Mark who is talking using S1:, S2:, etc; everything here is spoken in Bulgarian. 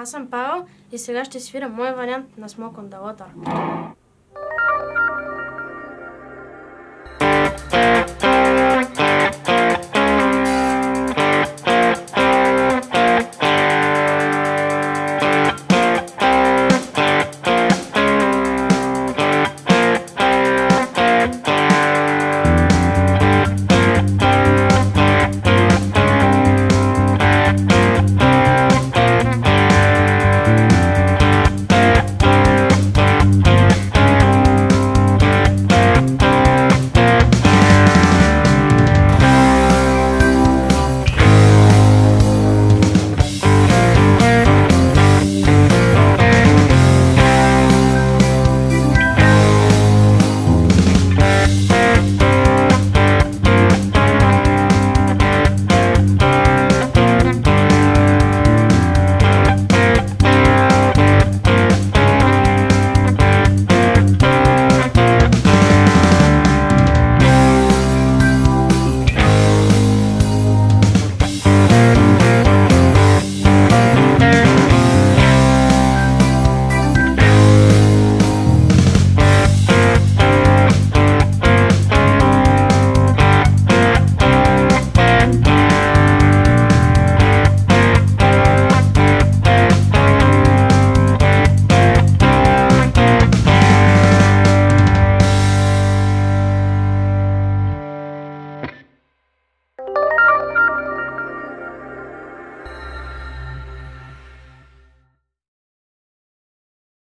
S1: Аз съм Павел и сега ще свиря мой вариант на Smoke on the Water.